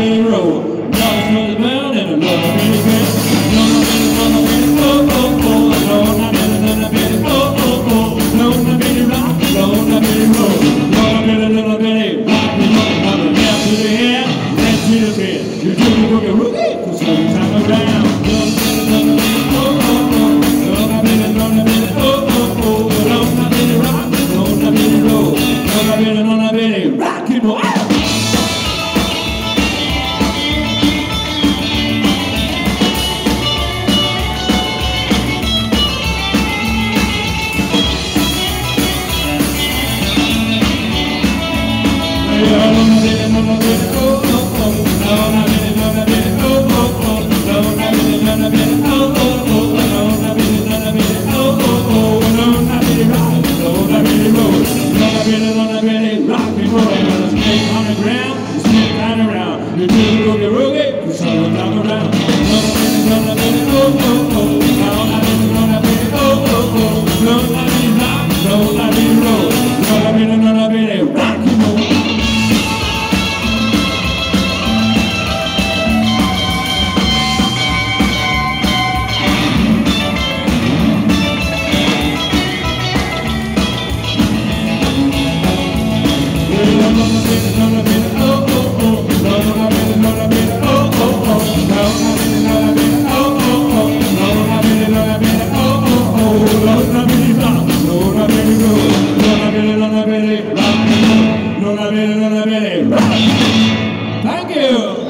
To the and to Billy rock, roll. The the the. You the Billy rock. Rock and roll, on the ground, around. You the Thank you.